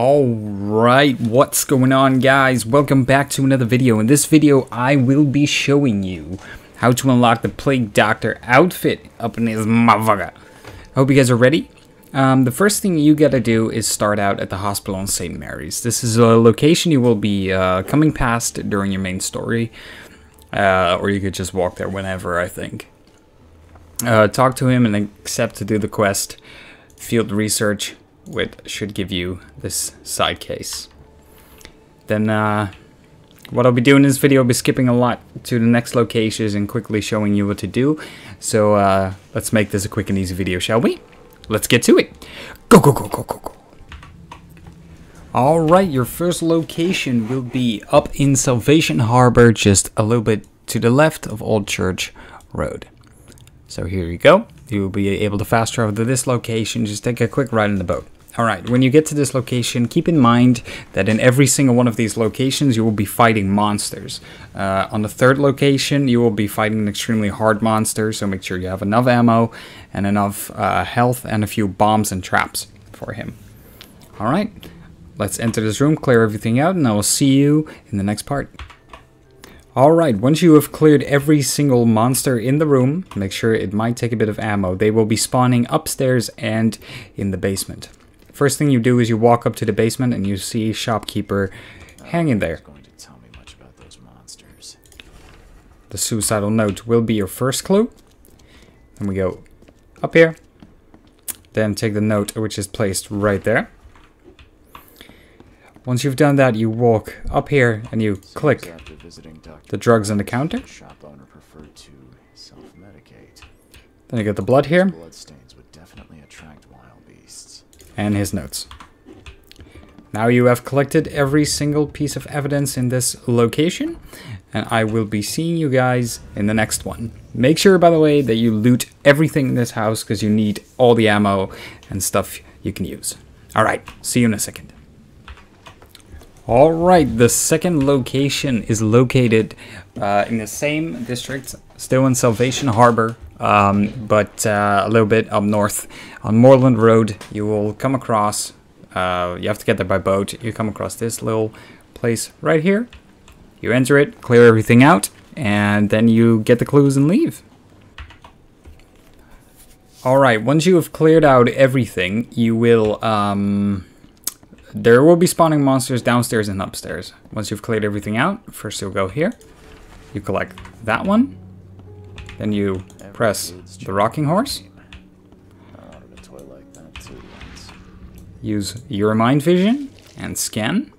Alright, what's going on guys? Welcome back to another video. In this video, I will be showing you how to unlock the Plague Doctor outfit up in this motherfucker. I hope you guys are ready. Um, the first thing you gotta do is start out at the hospital in St. Mary's. This is a location you will be uh, coming past during your main story. Uh, or you could just walk there whenever, I think. Uh, talk to him and accept to do the quest. Field research which should give you this side case. Then uh, what I'll be doing in this video, I'll be skipping a lot to the next locations and quickly showing you what to do. So uh, let's make this a quick and easy video, shall we? Let's get to it. Go, go, go, go, go, go. Alright, your first location will be up in Salvation Harbor, just a little bit to the left of Old Church Road. So here you go. You will be able to fast travel to this location. Just take a quick ride in the boat. Alright, when you get to this location, keep in mind that in every single one of these locations, you will be fighting monsters. Uh, on the third location, you will be fighting an extremely hard monster, so make sure you have enough ammo and enough uh, health and a few bombs and traps for him. Alright, let's enter this room, clear everything out, and I will see you in the next part. Alright, once you have cleared every single monster in the room, make sure it might take a bit of ammo. They will be spawning upstairs and in the basement. First thing you do is you walk up to the basement and you see shopkeeper hanging there. The suicidal note will be your first clue. Then we go up here. Then take the note which is placed right there. Once you've done that, you walk up here and you click the drugs on the counter. Then you get the blood here and his notes. Now you have collected every single piece of evidence in this location, and I will be seeing you guys in the next one. Make sure, by the way, that you loot everything in this house because you need all the ammo and stuff you can use. Alright, see you in a second. Alright, the second location is located uh, in the same district, still in Salvation Harbor, um, but uh, a little bit up north on Moreland Road. You will come across, uh, you have to get there by boat, you come across this little place right here. You enter it, clear everything out, and then you get the clues and leave. Alright, once you have cleared out everything, you will, um, there will be spawning monsters downstairs and upstairs. Once you've cleared everything out, first you'll go here. You collect that one. Then you press the rocking horse. Use your mind vision and scan.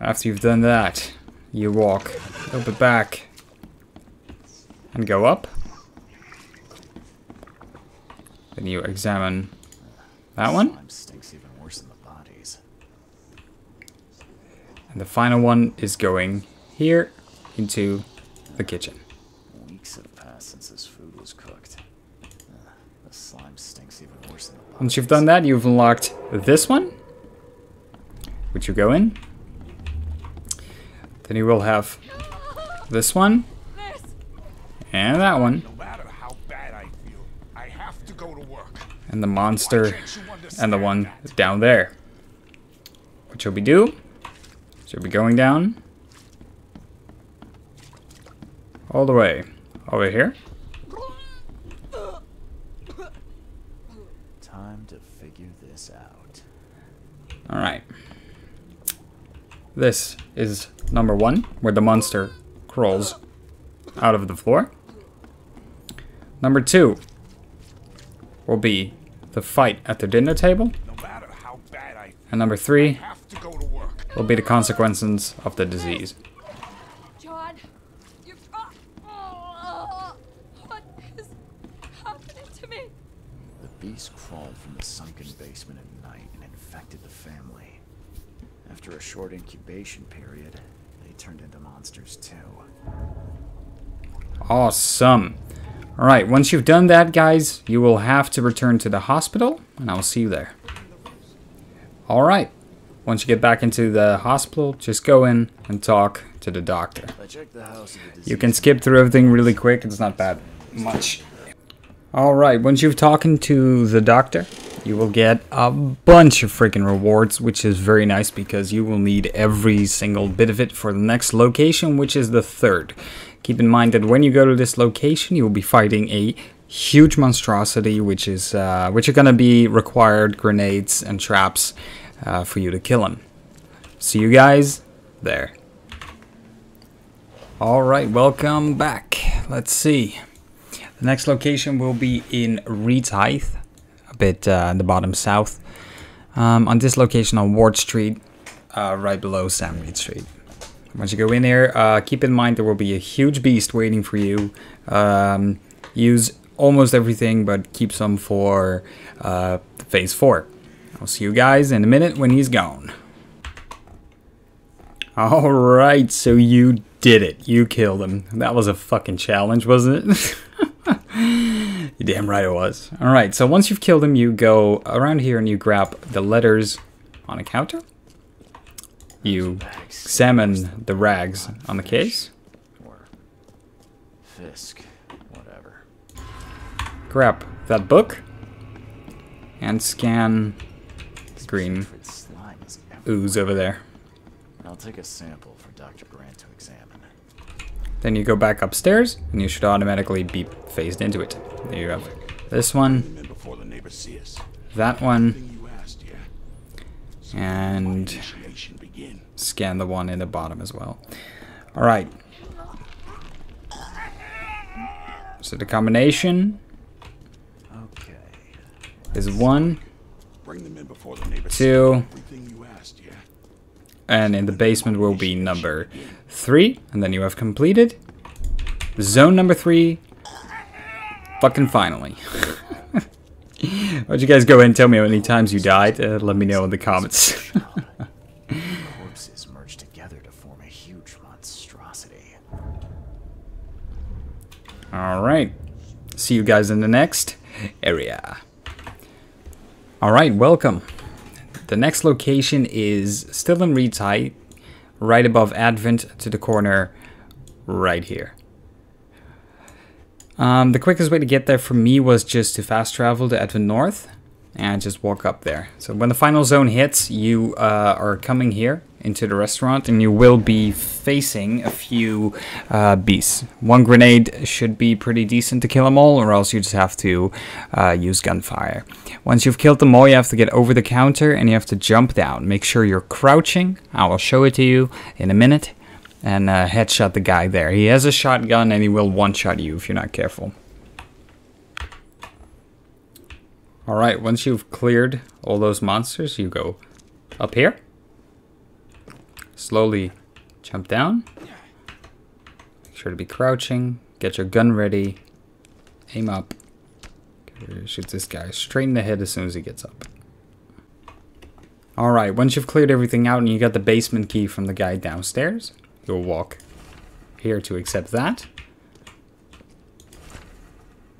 After you've done that, you walk a little bit back and go up. Then you examine that one. And the final one is going here into the kitchen. Weeks have passed since this food was cooked. Uh, the slime stinks even worse than the. Once you've done that, you've unlocked this one, which you go in. Then you will have this one and that one. And the monster and the one down there. What you'll be do so we'll be going down all the way over here. Time to figure this out. All right. This is number one, where the monster crawls out of the floor. Number two will be the fight at the dinner table. And number three will be the consequences of the disease. John, you oh, what is happening to me? The beast crawled from the sunken basement at night and infected the family. After a short incubation period, they turned into monsters too. Awesome. Alright, once you've done that, guys, you will have to return to the hospital, and I'll see you there. Alright, once you get back into the hospital, just go in and talk to the doctor. You can skip through everything really quick, it's not bad much. Alright, once you've talked to the doctor, you will get a bunch of freaking rewards, which is very nice because you will need every single bit of it for the next location, which is the third. Keep in mind that when you go to this location, you will be fighting a huge monstrosity, which is uh, which are gonna be required grenades and traps uh, for you to kill him. See you guys there. Alright, welcome back. Let's see. The next location will be in Reed's Height, a bit uh, in the bottom south. Um, on this location on Ward Street, uh, right below Sam Reed Street. Once you go in here, uh, keep in mind there will be a huge beast waiting for you. Um, use almost everything, but keep some for uh, phase 4. I'll see you guys in a minute when he's gone. Alright, so you did it. You killed him. That was a fucking challenge, wasn't it? you damn right it was. Alright, so once you've killed him, you go around here and you grab the letters on a counter. You examine the rags on the case. Fisk. Grab that book. And scan the green Putrid slime is ooze over there. I'll take a sample for Dr. Grant to examine. Then you go back upstairs, and you should automatically be phased into it. There you have this one, Come in before the neighbors see us. that one, Thing you asked, yeah. and scan the one in the bottom as well. Alright. So the combination. Is one, Bring them in before the neighbors two, everything you asked, yeah. and in the basement will be number three, and then you have completed zone number three. Fucking finally. Why don't you guys go ahead and tell me how many times you died? Uh, let me know in the comments. Corpses merge together to form a huge monstrosity. Alright. See you guys in the next area. Alright, welcome. The next location is still in Reed's Height, right above Advent to the corner right here. Um, the quickest way to get there for me was just to fast travel to Advent North and just walk up there. So when the final zone hits, you uh, are coming here into the restaurant and you will be facing a few uh, beasts. One grenade should be pretty decent to kill them all or else you just have to uh, use gunfire. Once you've killed them all, you have to get over the counter and you have to jump down. Make sure you're crouching. I will show it to you in a minute and uh, headshot the guy there. He has a shotgun and he will one-shot you if you're not careful. Alright, once you've cleared all those monsters, you go up here. Slowly jump down. Make sure to be crouching. Get your gun ready. Aim up. Shoot this guy straight in the head as soon as he gets up. Alright, once you've cleared everything out and you got the basement key from the guy downstairs, you'll walk here to accept that.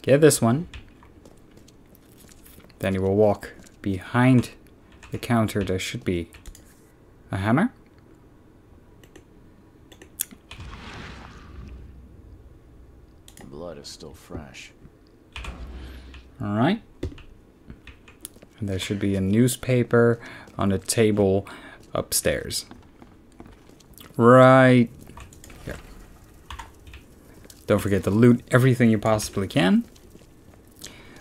Get this one. Then you will walk behind the counter. There should be a hammer. Blood is still fresh. Alright. And there should be a newspaper on the table upstairs. Right here. Don't forget to loot everything you possibly can.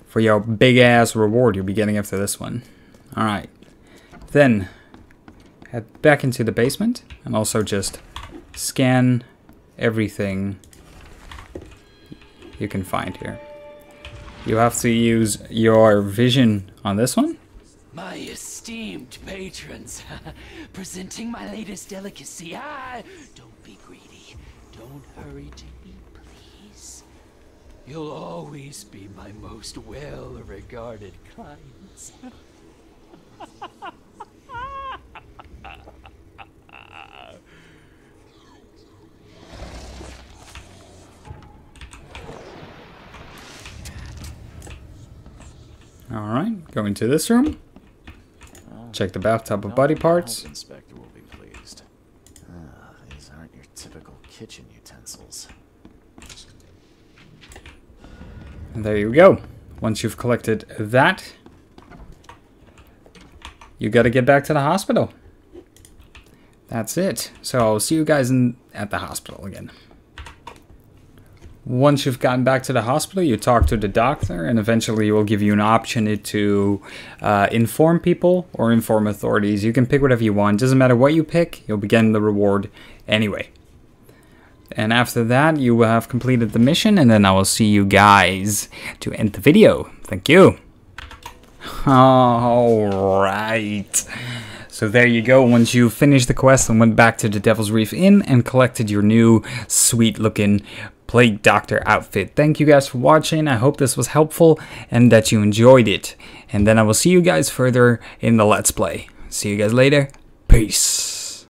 For your big ass reward you'll be getting after this one. Alright. Then head back into the basement and also just scan everything you can find here. You have to use your vision on this one. My esteemed patrons, presenting my latest delicacy. Ah, don't be greedy. Don't hurry to eat, please. You'll always be my most well-regarded clients. go into this room. Check the bathtub of body parts. inspector will be pleased. Ah, these aren't your typical kitchen utensils. And there you go. once you've collected that, you got to get back to the hospital. That's it. So I'll see you guys in at the hospital again. Once you've gotten back to the hospital, you talk to the doctor, and eventually he will give you an option to uh, inform people or inform authorities. You can pick whatever you want. Doesn't matter what you pick, you'll be getting the reward anyway. And after that, you will have completed the mission, and then I will see you guys to end the video. Thank you. Alright. So there you go. Once you finished the quest and went back to the Devil's Reef Inn and collected your new sweet looking Plague Doctor outfit. Thank you guys for watching. I hope this was helpful and that you enjoyed it. And then I will see you guys further in the Let's Play. See you guys later. Peace.